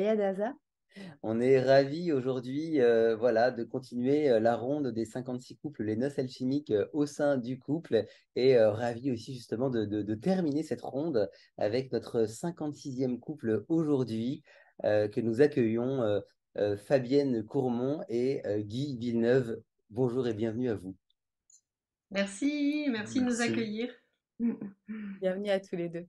Daza. On est ravis aujourd'hui euh, voilà, de continuer euh, la ronde des 56 couples, les noces alchimiques euh, au sein du couple, et ravis aussi justement de, terminer cette ronde avec notre 56e couple aujourd'hui, que nous accueillons Fabienne Courmont et Guy Villeneuve. Bonjour et bienvenue à vous. Merci, merci, de nous accueillir. Bienvenue à tous les deux.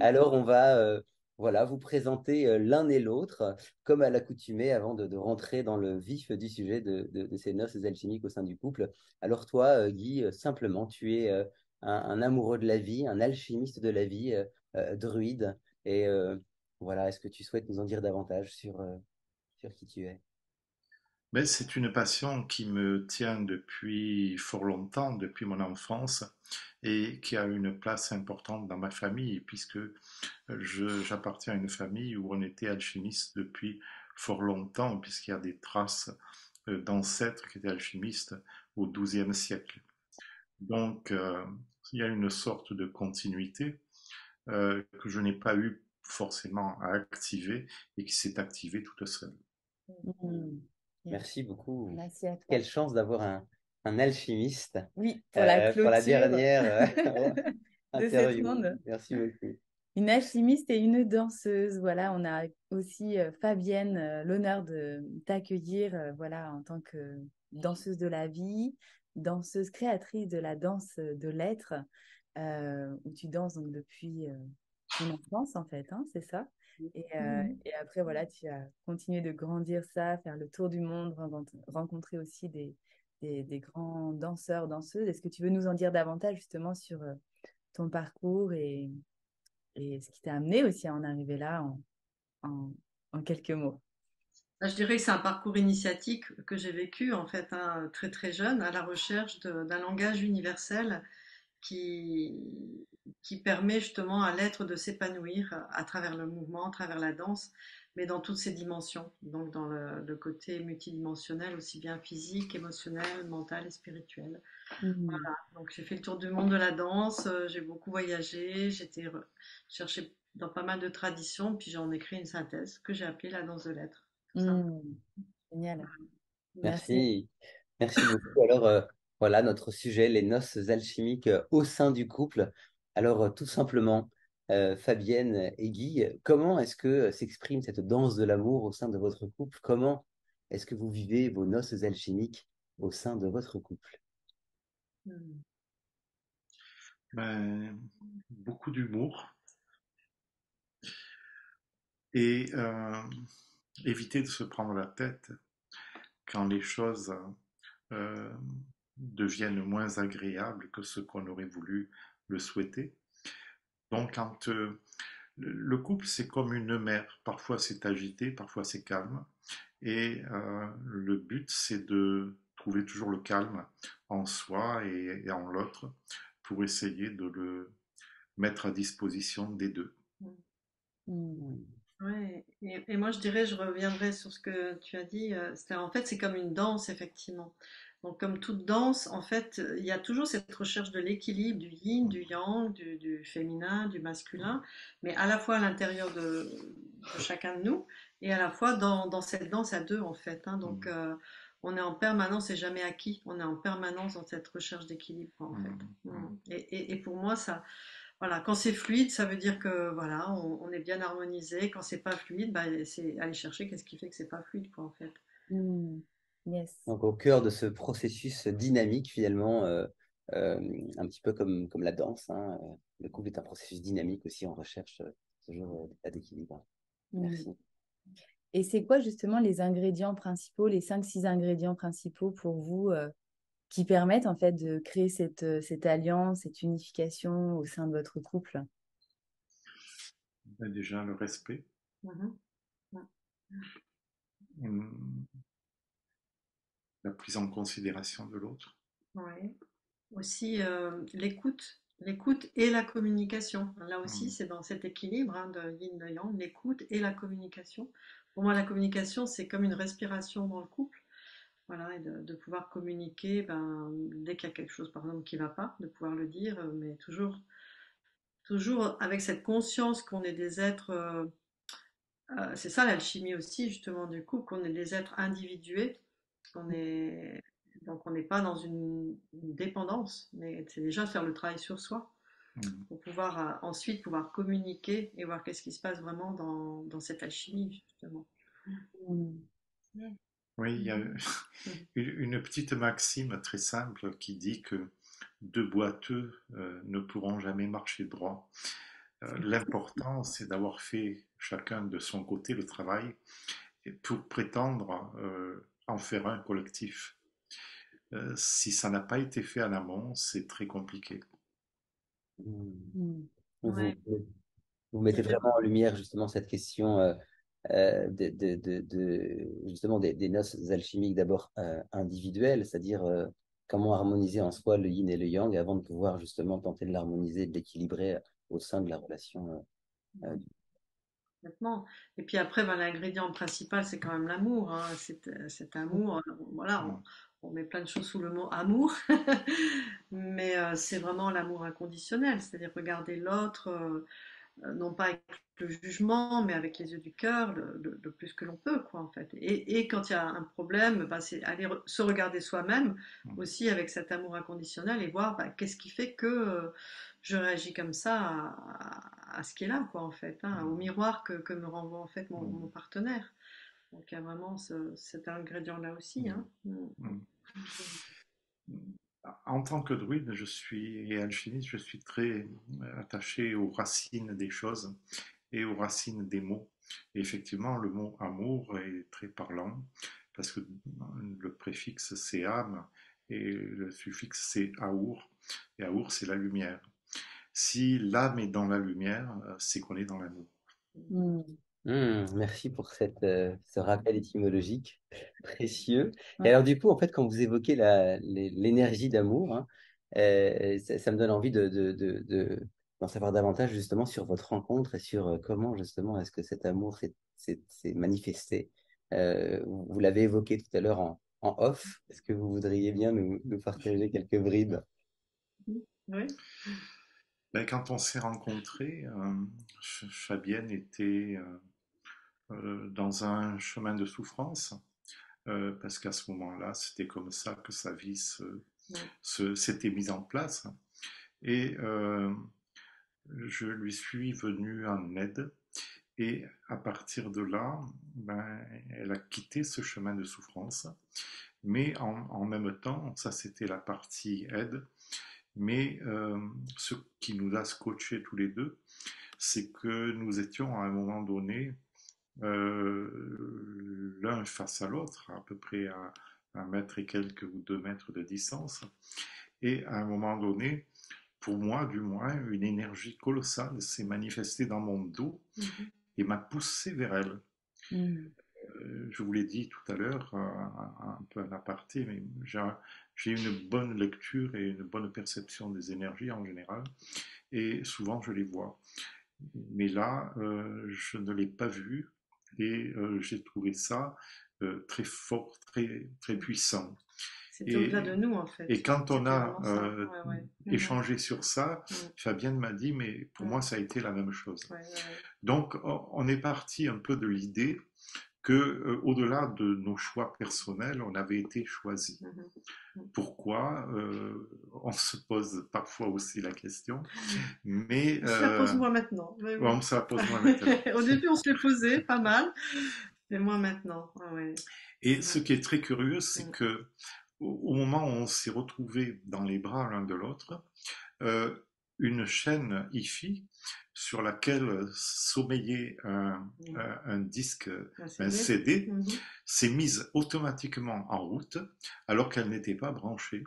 Alors on va voilà, vous présenter euh, l'un et l'autre, comme à l'accoutumée, avant de, rentrer dans le vif du sujet de, ces noces alchimiques au sein du couple. Alors toi, euh, Guy, euh, simplement, tu es un, amoureux de la vie, un alchimiste de la vie, druide. Et voilà, est-ce que tu souhaites nous en dire davantage sur, sur qui tu es? C'est une passion qui me tient depuis fort longtemps, depuis mon enfance, et qui a une place importante dans ma famille, puisque j'appartiens à une famille où on était alchimiste depuis fort longtemps, puisqu'il y a des traces euh, d'ancêtres qui étaient alchimistes au XIIe siècle. Donc, euh, il y a une sorte de continuité euh, que je n'ai pas eu forcément à activer et qui s'est activée toute seule. Mmh. Merci beaucoup. Merci à toi. Quelle chance d'avoir un, un, alchimiste. Oui, pour la, pour la dernière de cette monde. Merci beaucoup. Une alchimiste et une danseuse. Voilà, on a aussi euh, Fabienne, euh, l'honneur de t'accueillir euh, voilà, en tant que danseuse de la vie, danseuse créatrice de la danse de l'être, où tu danses donc depuis ton enfance en fait, hein, c'est ça? Et, mmh. et, après, voilà, tu as continué de grandir ça, faire le tour du monde, rencontrer aussi des, des, des grands danseurs, danseuses. Est-ce que tu veux nous en dire davantage justement sur ton parcours et, et ce qui t'a amené aussi à en arriver là en, en, en quelques mots? Bah, je dirais que c'est un parcours initiatique que j'ai vécu en fait hein, très très jeune à la recherche d'un langage universel qui, qui permet justement à l'être de s'épanouir à travers le mouvement, à travers la danse, mais dans toutes ses dimensions, donc dans le, côté multidimensionnel, aussi bien physique, émotionnel, mental et spirituel. Mmh. Voilà. Donc j'ai fait le tour du monde de la danse, euh, j'ai beaucoup voyagé, j'étais cherché dans pas mal de traditions, puis j'en ai créé une synthèse que j'ai appelée la danse de l'être. Mmh. Génial. Merci. Merci beaucoup. Alors, euh, voilà notre sujet, les noces alchimiques euh, au sein du couple. Alors, euh, tout simplement, euh, Fabienne et Guy, comment est-ce que s'exprime cette danse de l'amour au sein de votre couple? Comment est-ce que vous vivez vos noces alchimiques au sein de votre couple? Ben, Beaucoup d'humour. Et éviter de se prendre la tête quand les choses deviennent moins agréables que ce qu'on aurait voulu le souhaiter. Donc quand euh, le couple c'est comme une mer, parfois c'est agité, parfois c'est calme, et euh, le but c'est de trouver toujours le calme en soi et, en l'autre pour essayer de le mettre à disposition des deux. Mmh. Ouais, et, moi je dirais, je reviendrai sur ce que tu as dit, euh, en fait c'est comme une danse effectivement. Donc, comme toute danse, en fait, il y a toujours cette recherche de l'équilibre du yin, du yang, du, féminin, du masculin, mais à la fois à l'intérieur de, chacun de nous et à la fois dans, cette danse à deux, en fait. Hein. Donc, mmh. euh, on est en permanence et jamais acquis. On est en permanence dans cette recherche d'équilibre, en mmh. fait. Mmh. Et, pour moi, ça. Voilà, quand c'est fluide, ça veut dire que voilà, on, est bien harmonisé. Quand c'est pas fluide, bah, c'est aller chercher qu'est-ce qui fait que c'est pas fluide, quoi, en fait. Donc au cœur de ce processus dynamique finalement, euh, euh, un petit peu comme, comme la danse, hein, euh, le couple est un processus dynamique aussi, on recherche toujours l'état d'équilibre. Merci. Et c'est quoi justement les ingrédients principaux, les 5-6 ingrédients principaux pour vous qui permettent en fait de créer cette, cette alliance, cette unification au sein de votre couple? Ben, Déjà le respect. Mmh mmh la prise en considération de l'autre. Oui. Aussi euh, l'écoute, l'écoute et la communication. Là aussi, mmh. c'est dans cet équilibre hein, de yin de yang, l'écoute et la communication. Pour moi, la communication, c'est comme une respiration dans le couple. Voilà, et de, pouvoir communiquer ben, dès qu'il y a quelque chose, par exemple, qui ne va pas, de pouvoir le dire, mais toujours, toujours avec cette conscience qu'on est des êtres euh, euh, c'est ça l'alchimie aussi, justement, du coup, qu'on est des êtres individués, est, donc on n'est pas dans une, dépendance, mais c'est déjà faire le travail sur soi mmh. pour pouvoir euh, ensuite pouvoir communiquer et voir qu'est-ce qui se passe vraiment dans, dans cette alchimie, justement. Mmh. Oui, il y a mmh. une petite maxime très simple qui dit que deux boiteux euh, ne pourront jamais marcher droit. L'important, c'est d'avoir fait chacun de son côté le travail pour prétendre euh, en faire un collectif. Euh, si ça n'a pas été fait en amont, c'est très compliqué. Mmh. Vous, mettez vraiment en lumière justement cette question euh, de, justement des, noces alchimiques d'abord individuelles, c'est-à-dire comment harmoniser en soi le yin et le yang avant de pouvoir justement tenter de l'harmoniser, de l'équilibrer au sein de la relation et puis après, ben, l'ingrédient principal, c'est quand même l'amour. Hein. Euh, cet, amour, euh, voilà, on, met plein de choses sous le mot amour, mais euh, c'est vraiment l'amour inconditionnel, c'est-à-dire regarder l'autre, non pas avec le jugement, mais avec les yeux du cœur, le, plus que l'on peut, quoi, en fait. Et, quand il y a un problème, ben, c'est aller se regarder soi-même aussi avec cet amour inconditionnel et voir ben, qu'est-ce qui fait que je réagis comme ça à, ce qui est là, quoi, en fait, hein, au miroir que, me renvoie en fait mon, partenaire. Donc il y a vraiment cet ingrédient-là aussi. Hein. Mm. En tant que druide, je suis et alchimiste, je suis très attaché aux racines des choses et aux racines des mots. Et effectivement, le mot amour est très parlant parce que le préfixe c'est âme et le suffixe c'est aour. Et aour, c'est la lumière. Si l'âme est dans la lumière, euh, c'est qu'on est dans l'amour. Hmm. Hmm, merci pour cette, euh, ce rappel étymologique précieux. Et alors du coup, en fait, quand vous évoquez l'énergie d'amour, hein, euh, ça, me donne envie de, de, d'en savoir davantage justement sur votre rencontre et sur comment justement est-ce que cet amour s'est manifesté? vous l'avez évoqué tout à l'heure en, en off. Est-ce que vous voudriez bien nous, nous partager quelques bribes? Oui. Ben, quand on s'est rencontrés, euh, Fabienne était euh, euh, dans un chemin de souffrance, parce qu'à ce moment-là, c'était comme ça que sa vie s'était mise en place. Et je lui suis venu en aide. Et à partir de là, ben, elle a quitté ce chemin de souffrance. Mais en, en même temps, ça c'était la partie aide, mais euh, ce qui nous a scotché tous les deux, c'est que nous étions à un moment donné euh, l'un face à l'autre, à peu près à un mètre et quelques ou deux mètres de distance. Et à un moment donné, pour moi du moins, une énergie colossale s'est manifestée dans mon dos mhm. et m'a poussé vers elle. Mhm. Euh, je vous l'ai dit tout à l'heure, un, peu un aparté, mais j'ai une bonne lecture et une bonne perception des énergies en général, et souvent je les vois. Mais là, euh, je ne l'ai pas vu, et euh, j'ai trouvé ça très fort, très, très puissant. C'est au-delà de nous, en fait. Et quand on a échangé sur ça, mm. Fabienne m'a dit, mais pour mm. moi, ça a été la même chose. Donc, on est parti un peu de l'idée que euh, au-delà de nos choix personnels, on avait été choisi. Mhm. Mhm. Pourquoi euh, On se pose parfois aussi la question, mais ça euh, pose moi maintenant. Bon, ça pose moi maintenant. Au début, on se l'est posé pas mal, mais moi maintenant. Et ce qui est très curieux, c'est que au moment où on s'est retrouvés dans les bras l'un de l'autre, une chaîne IFI sur laquelle sommeillait un, mmh. disque, un CD, mmh s'est mise automatiquement en route alors qu'elle n'était pas branchée.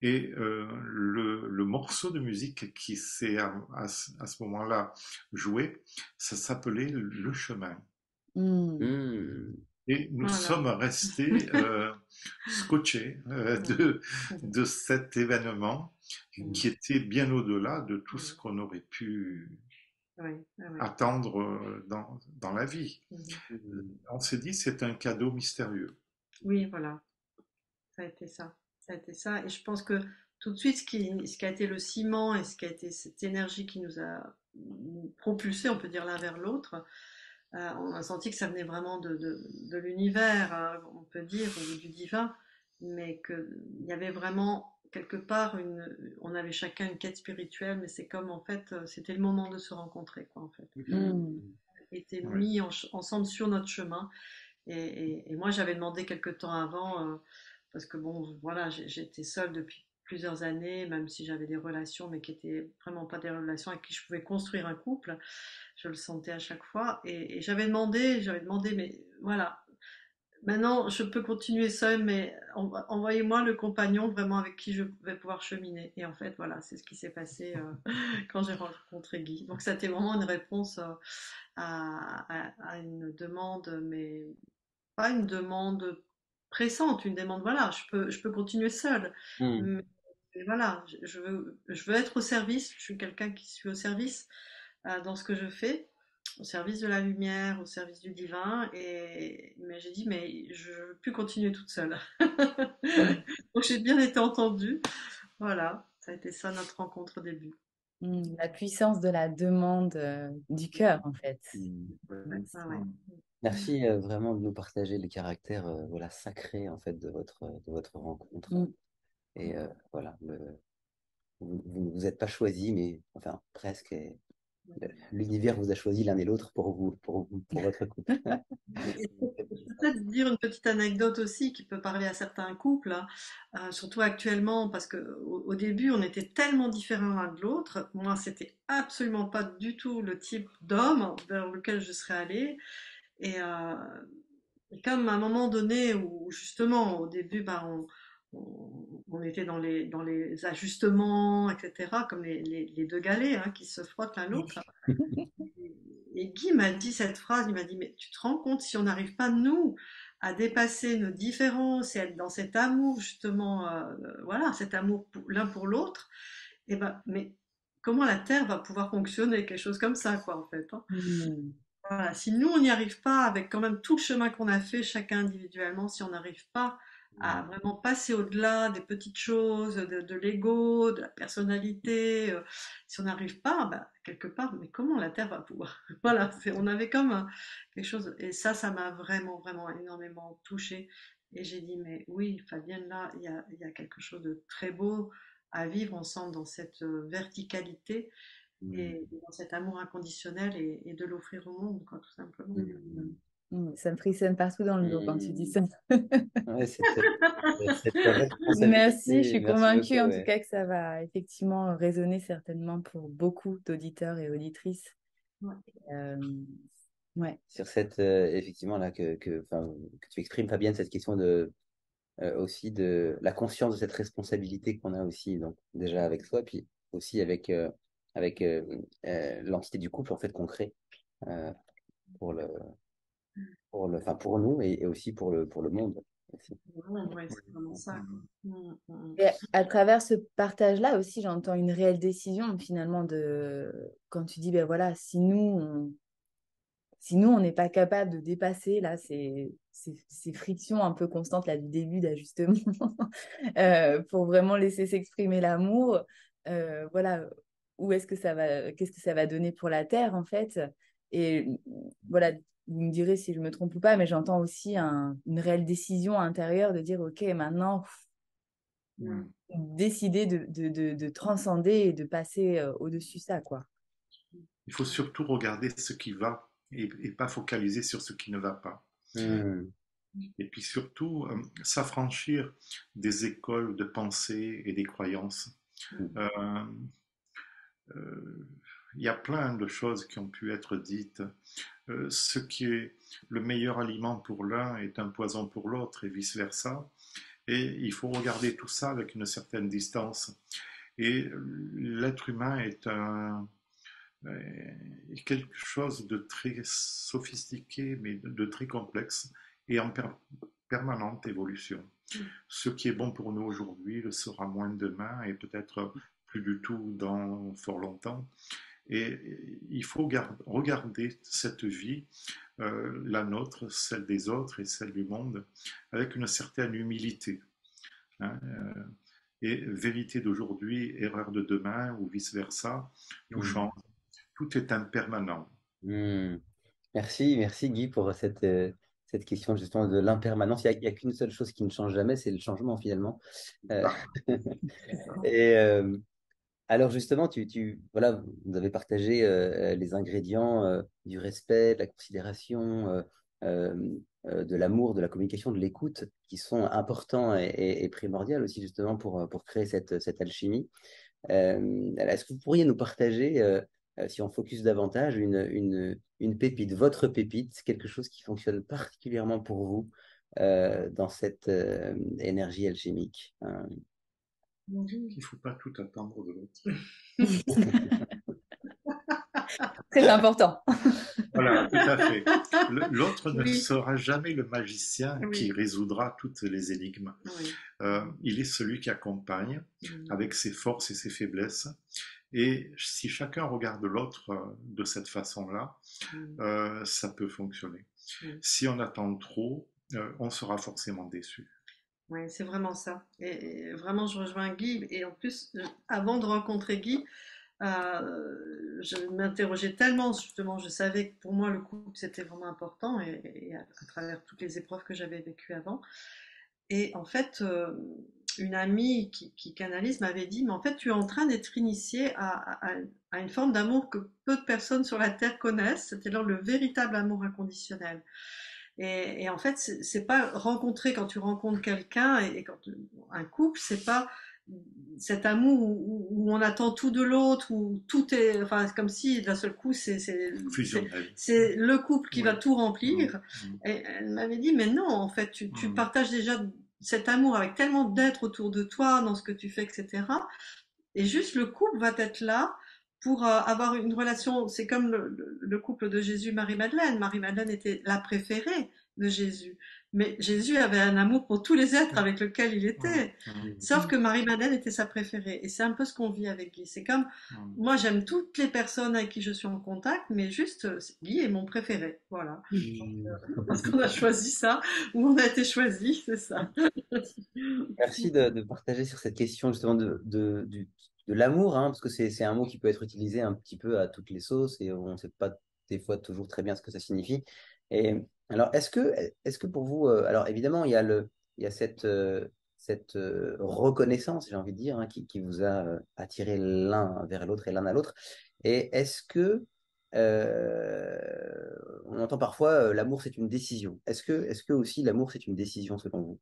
Et euh, le, morceau de musique qui s'est à, ce moment-là joué, ça s'appelait Le Chemin. Mmh. Et nous sommes restés euh, scotchés euh, de, de cet événement qui était bien au-delà de tout ce qu'on aurait pu attendre euh, dans, dans, la vie. Mmh euh, on s'est dit c'est un cadeau mystérieux. Oui, voilà. Ça a été ça. Ça a été ça. Et je pense que tout de suite, ce qui, ce qui a été le ciment et ce qui a été cette énergie qui nous a propulsés, on peut dire l'un vers l'autre, on a senti que ça venait vraiment de, de, l'univers, hein, on peut dire, ou du divin, mais qu'il y avait vraiment quelque part une, on avait chacun une quête spirituelle, mais c'est comme en fait, c'était le moment de se rencontrer, quoi, en fait. Mmh. était mis ensemble sur notre chemin. Et, moi, j'avais demandé quelque temps avant, parce que bon, voilà, j'étais seule depuis plusieurs années, même si j'avais des relations, mais qui étaient vraiment pas des relations avec qui je pouvais construire un couple. Je le sentais à chaque fois. Et, j'avais demandé, j'avais demandé, mais voilà, maintenant je peux continuer seule, mais envoyez-moi le compagnon vraiment avec qui je vais pouvoir cheminer. Et en fait, voilà, c'est ce qui s'est passé euh, quand j'ai rencontré Guy. Donc, c'était vraiment une réponse euh, à, à, une demande, mais pas une demande pressante, une demande, voilà, je peux, je peux continuer seule. Mmh voilà, je veux, je veux être au service, je suis quelqu'un qui suis au service euh, dans ce que je fais, au service de la lumière, au service du divin, et mais j'ai dit, mais je veux plus continuer toute seule. Donc j'ai bien été entendue. Voilà, ça a été ça notre rencontre au début. Mmh, la puissance de la demande euh, du cœur, en fait. Mmh. Merci euh, vraiment de nous partager le caractère voilà, sacré en fait, de, votre, de votre rencontre. Et euh, voilà, vous ne vous êtes pas choisi, mais enfin presque. L'univers vous a choisi l'un et l'autre pour vous, pour, pour votre couple. Peut-être dire une petite anecdote aussi qui peut parler à certains couples, hein. euh, surtout actuellement, parce que au, début on était tellement différents l'un de l'autre. Moi, c'était absolument pas du tout le type d'homme vers lequel je serais allée. Et, euh, comme à un moment donné où justement au début, bah, on, on, était dans les, dans les ajustements, etc., comme les, les, deux galets hein, qui se frottent l'un l'autre. Et, Guy m'a dit cette phrase, il m'a dit, mais tu te rends compte si on n'arrive pas, nous, à dépasser nos différences et être dans cet amour, justement, euh, voilà, cet amour l'un pour l'autre, et eh ben, mais comment la Terre va pouvoir fonctionner, quelque chose comme ça, quoi, en fait. Hein. Mmh. Voilà, si nous, on n'y arrive pas, avec quand même tout le chemin qu'on a fait, chacun individuellement, si on n'arrive pas à vraiment passer au-delà des petites choses, de, l'ego, de la personnalité. Euh, si on n'arrive pas, bah, quelque part, mais comment la Terre va pouvoir Voilà, on avait comme quelque chose, et ça, ça m'a vraiment, vraiment énormément touchée. Et j'ai dit, mais oui, Fabienne, là, il y a, y a, quelque chose de très beau à vivre ensemble dans cette euh, verticalité et dans cet amour inconditionnel et, de l'offrir au monde, quoi, tout simplement. Mmh. Mmh, ça me frissonne partout dans le dos quand tu dis ça. Merci, je suis convaincue en tout cas que ça va effectivement résonner certainement pour beaucoup d'auditeurs et auditrices. Ouais. Euh, ouais. Sur cette, euh, effectivement, là, que, que, que, tu exprimes, Fabienne, cette question de, euh, aussi de la conscience de cette responsabilité qu'on a aussi, donc déjà avec soi, puis aussi avec, avec l'entité du couple, en fait, qu'on crée pour le pour, le, enfin pour nous et, aussi pour le, pour le monde. Mmh, mmh. Et à travers ce partage-là aussi, j'entends une réelle décision finalement de quand tu dis ben voilà, si nous on, si nous on n'est pas capable de dépasser là ces, ces, frictions un peu constantes là du début d'ajustement euh, pour vraiment laisser s'exprimer l'amour, euh, voilà, où est-ce que ça va, qu'est-ce que ça va donner pour la terre en fait? Et voilà vous me direz si je me trompe ou pas, mais j'entends aussi une réelle décision intérieure de dire, OK, maintenant, décider de, de, de, transcender et de passer euh, au-dessus ça, quoi. Il faut surtout regarder ce qui va et, pas focaliser sur ce qui ne va pas. Mmh. Et puis surtout, euh, s'affranchir des écoles de pensée et des croyances. Mmh. Euh, il y a plein de choses qui ont pu être dites. Euh, ce qui est le meilleur aliment pour l'un est un poison pour l'autre et vice-versa. Et il faut regarder tout ça avec une certaine distance. Et l'être humain est un, quelque chose de très sophistiqué, mais de, très complexe et en permanente évolution. Mm. Ce qui est bon pour nous aujourd'hui le sera moins demain et peut-être plus du tout dans fort longtemps. Et il faut regarder cette vie, euh, la nôtre, celle des autres et celle du monde, avec une certaine humilité. Hein, euh, et vérité d'aujourd'hui, erreur de demain, ou vice-versa, tout mmh. change. Tout est impermanent. Mmh. Merci, merci Guy pour cette, euh, cette question justement de l'impermanence. Il n'y a, qu'une seule chose qui ne change jamais, c'est le changement finalement. Euh, et euh, alors justement, tu, tu, voilà, vous avez partagé les ingrédients du respect, de la considération, de l'amour, de la communication, de l'écoute, qui sont importants et, primordiaux aussi justement pour, pour créer cette, cette alchimie. Est-ce que vous pourriez nous partager euh, si on focus davantage, une, une, pépite, votre pépite, quelque chose qui fonctionne particulièrement pour vous euh, dans cette euh, énergie alchimique. Hein? Il ne faut pas tout attendre de l'autre. Très important. Voilà, tout à fait. L'autre ne sera jamais le magicien qui résoudra toutes les énigmes. il est celui qui accompagne avec ses forces et ses faiblesses. Et si chacun regarde l'autre euh, de cette façon-là, mm. euh, ça peut fonctionner. Mm. Si on attend trop, euh, on sera forcément déçu. Oui, c'est vraiment ça. Et, vraiment, je rejoins Guy. Et en plus, avant de rencontrer Guy, je m'interrogeais tellement, justement, je savais que pour moi, le couple, c'était vraiment important, et, à, travers toutes les épreuves que j'avais vécues avant. Et en fait, une amie qui, canalise m'avait dit, mais en fait, tu es en train d'être initié à, une forme d'amour que peu de personnes sur la Terre connaissent, c'est alors le véritable amour inconditionnel. Et, en fait, c'est pas rencontrer quand tu rencontres quelqu'un et, quand un couple, c'est pas cet amour où, on attend tout de l'autre, où tout est, enfin, comme si d'un seul coup, c'est le couple qui va tout remplir. Et elle m'avait dit, mais non, en fait, tu, tu partages déjà cet amour avec tellement d'êtres autour de toi, dans ce que tu fais, etc. Et juste le couple va être là pour euh, avoir une relation. C'est comme le, couple de Jésus, Marie-Madeleine. Marie-Madeleine était la préférée de Jésus. Mais Jésus avait un amour pour tous les êtres avec lesquels il était. Sauf que Marie-Madeleine était sa préférée. Et c'est un peu ce qu'on vit avec Guy. C'est comme, moi j'aime toutes les personnes avec qui je suis en contact, mais juste, Guy est mon préféré. Voilà. Parce qu'on a choisi ça, ou on a été choisi, c'est ça. Merci de, partager sur cette question justement de, de, de l'amour, hein, parce que c'est un mot qui peut être utilisé un petit peu à toutes les sauces et on ne sait pas des fois toujours très bien ce que ça signifie. Et alors, est-ce que, est-ce que pour vous, euh, alors évidemment, il y a, le, il y a cette, euh, cette euh, reconnaissance, j'ai envie de dire, hein, qui, qui, vous a attiré l'un vers l'autre et l'un à l'autre. Et est-ce que, on entend parfois l'amour c'est une décision. Est-ce que, est-ce que aussi l'amour c'est une décision selon vous?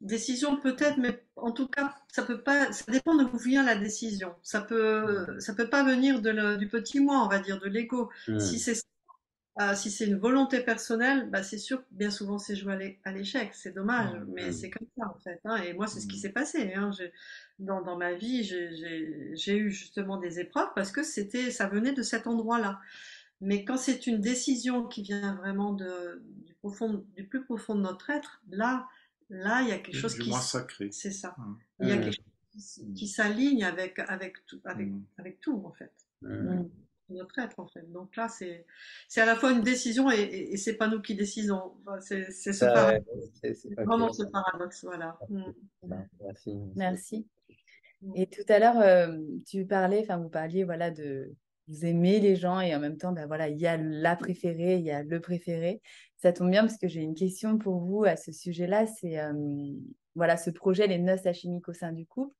Décision peut-être, mais en tout cas, ça peut pas. Ça dépend de où vient la décision. Ça peut, ça peut pas venir de du petit moi, on va dire, de l'ego. Hmm. Si c'est euh, si c'est une volonté personnelle, bah c'est sûr, bien souvent c'est joué à l'échec, c'est dommage, mmh, mais mmh. c'est comme ça en fait. Hein, et moi c'est ce qui mmh. s'est passé. Hein, dans, dans, ma vie, j'ai eu justement des épreuves parce que c'était, ça venait de cet endroit-là. Mais quand c'est une décision qui vient vraiment de, du, profond, du plus profond de notre être, là, là il y a quelque chose qui, sacré. C'est ça. Il y a quelque chose qui, s'aligne avec avec tout, avec, avec tout en fait notre être en fait. Donc là, c'est c'est à la fois une décision et, et, c'est pas nous qui décidons. c'est ce paradoxe. vraiment ce paradoxe, voilà. Mm. Merci. Merci. Mm. Et tout à l'heure, euh, tu parlais, enfin vous parliez, voilà, de vous aimez les gens et en même temps, ben voilà, il y a la préférée, il y a le préféré. Ça tombe bien parce que j'ai une question pour vous à ce sujet-là. C'est euh, voilà, ce projet, les noces alchimiques au sein du couple,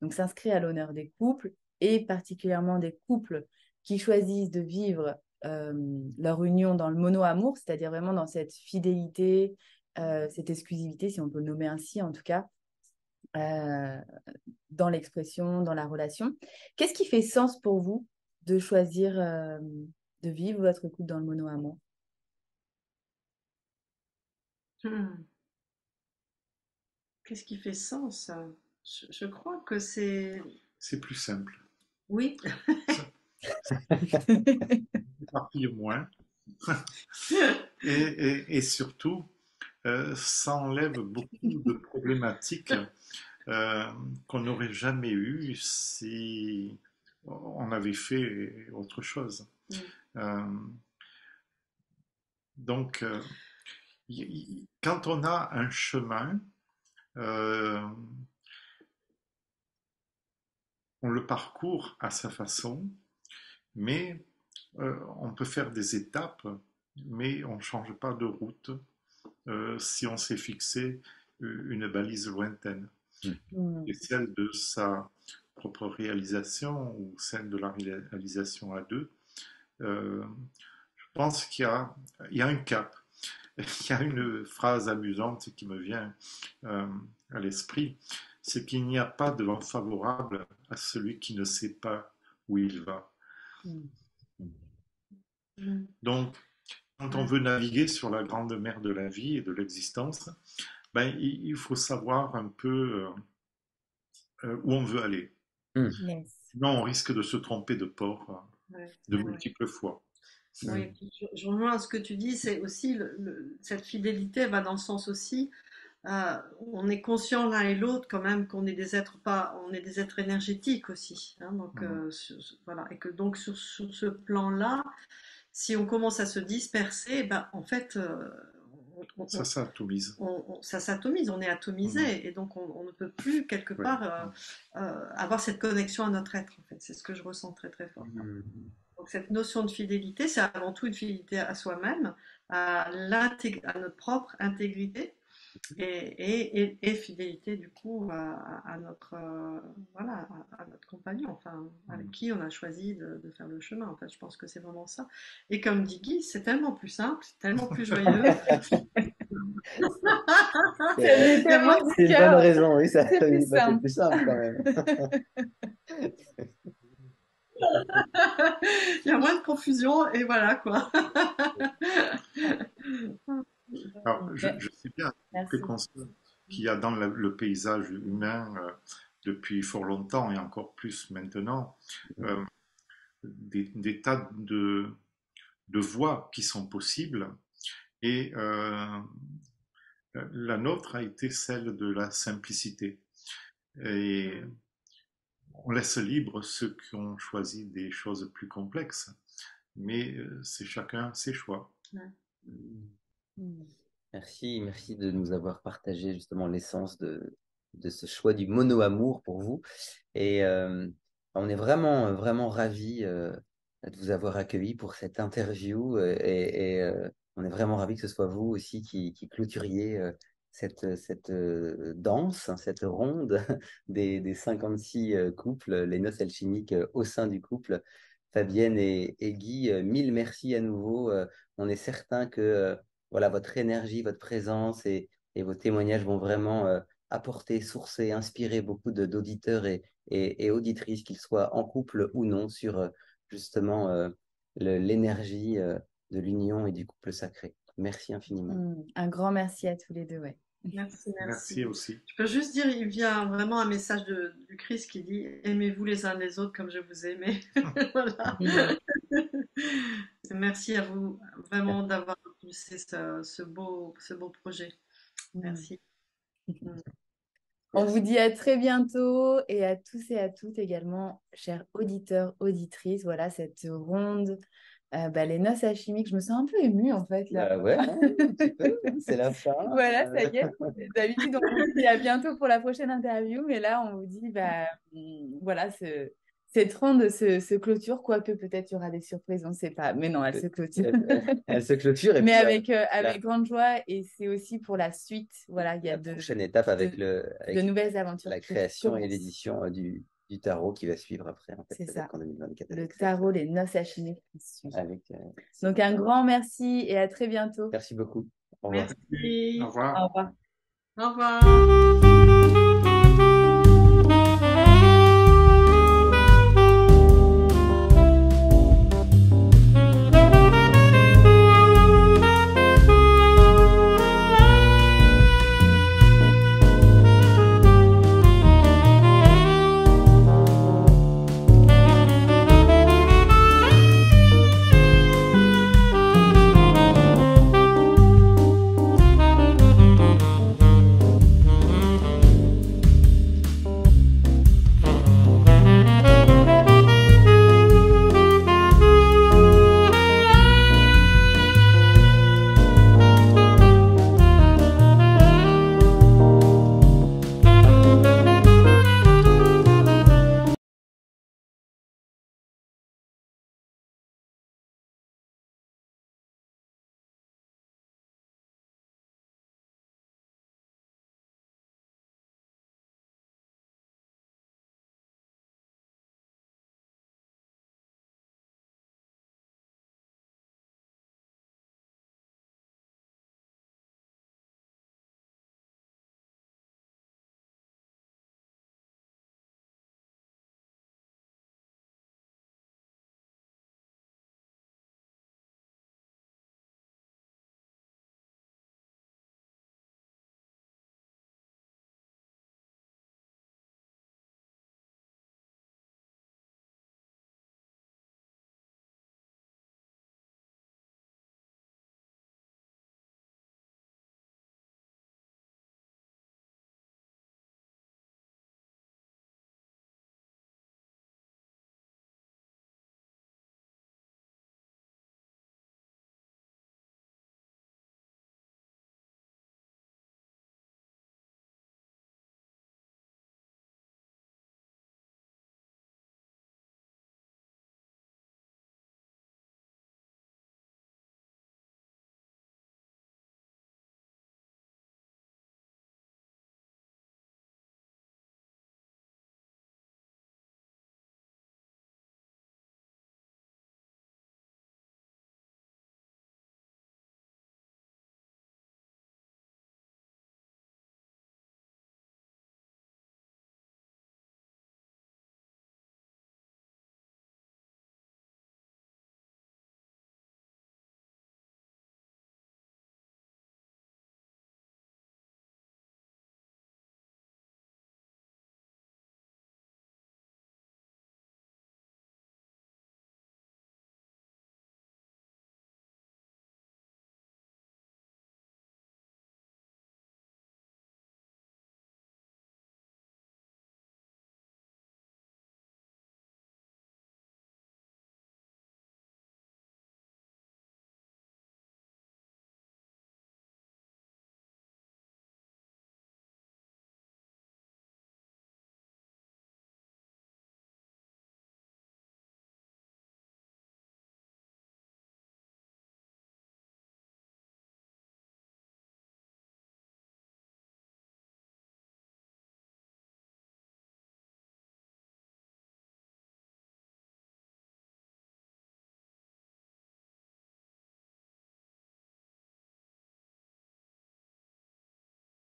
donc s'inscrit à l'honneur des couples et particulièrement des couples qui choisissent de vivre euh, leur union dans le mono-amour, c'est-à-dire vraiment dans cette fidélité, euh, cette exclusivité, si on peut le nommer ainsi en tout cas, euh, dans l'expression, dans la relation. Qu'est-ce qui fait sens pour vous de choisir de vivre votre couple dans le mono-amour? Hmm. Qu'est-ce qui fait sens? Je crois que c'est... C'est plus simple. Oui. et, et, surtout, euh, ça enlève beaucoup de problématiques euh, qu'on n'aurait jamais eues si on avait fait autre chose. Mm. Euh, donc, quand on a un chemin, on le parcourt à sa façon, mais on peut faire des étapes, mais on ne change pas de route si on s'est fixé une balise lointaine. Mm. Et celle de sa propre réalisation ou celle de la réalisation à deux, euh, je pense qu'il y, y, a un cap. Il y a une phrase amusante qui me vient euh, à l'esprit, c'est qu'il n'y a pas de vent favorable à celui qui ne sait pas où il va. Mm. Donc, quand on veut naviguer sur la grande mer de la vie et de l'existence, ben, il faut savoir un peu euh, où on veut aller. Mm. Sinon, on risque de se tromper de port euh, de multiples fois. Oui, je, rejoins ce que tu dis, c'est aussi cette fidélité va dans le sens aussi, euh, on est conscient l'un et l'autre quand même qu'on est des êtres pas, on est des êtres énergétiques aussi, hein, donc mm. voilà, et que donc sur, ce plan-là, si on commence à se disperser, ben en fait ça s'atomise. ça s'atomise, on est atomisé mmh. et donc on, ne peut plus quelque part euh, euh, avoir cette connexion à notre être. En fait, c'est ce que je ressens très très fort. Mmh. Donc cette notion de fidélité, c'est avant tout une fidélité à soi-même, à, à notre propre intégrité et, et, fidélité du coup à, notre euh, voilà à, notre compagnon enfin avec mm. qui on a choisi de, faire le chemin. En fait je pense que c'est vraiment ça. Et comme dit Guy c'est tellement plus simple c'est tellement plus joyeux. C'est une bonne raison oui ça c'est plus, plus simple quand même. Il y a moins de confusion et voilà quoi. Alors, je, bien qu'il y a dans le, paysage humain euh, depuis fort longtemps et encore plus maintenant euh, des, tas de, de, voies qui sont possibles et euh, la nôtre a été celle de la simplicité. Et on laisse libre ceux qui ont choisi des choses plus complexes, mais c'est chacun ses choix. Mmh. Merci, merci de nous avoir partagé justement l'essence de, ce choix du mono-amour pour vous. Et euh, on est vraiment, vraiment ravis euh, de vous avoir accueilli pour cette interview. Euh, et, on est vraiment ravis que ce soit vous aussi qui, clôturiez cette, danse, cette ronde des, des 56 couples, les noces alchimiques au sein du couple. Fabienne et, et Guy, mille merci à nouveau. on est certain que voilà, votre énergie, votre présence et, vos témoignages vont vraiment euh, apporter, sourcer, inspirer beaucoup d'auditeurs et, et, auditrices, qu'ils soient en couple ou non, sur euh, justement euh, l'énergie de l'union et du couple sacré. Merci infiniment. Mmh, un grand merci à tous les deux. Ouais. Merci, merci. aussi. Je peux juste dire, il vient vraiment un message de, du Christ qui dit Aimez-vous les uns les autres comme je vous aimais. voilà. merci à vous vraiment d'avoir poussé ce, ce, beau, ce beau projet. Merci. On vous dit à très bientôt et à tous et à toutes également, chers auditeurs, auditrices. Voilà cette ronde euh, bah, les noces alchimiques, je me sens un peu émue en fait. Là. Bah ouais, c'est la fin. voilà, ça y est. D'habitude, on vous dit à bientôt pour la prochaine interview, mais là, on vous dit, bah, voilà, ce, cette ronde se, se clôture, quoique peut-être il y aura des surprises, on ne sait pas. Mais non, elle se clôture. elle se clôture. Et mais avec, euh, avec grande joie, et c'est aussi pour la suite. Voilà, il y a la prochaine étape avec, le, avec de nouvelles aventures. La création et l'édition euh, du, du tarot qui va suivre après. En fait, c'est ça. le tarot, les noces alchimiques. Avec, euh, Donc un grand merci et à très bientôt. Merci beaucoup. Au revoir. Merci. Au revoir. Au revoir. Au revoir.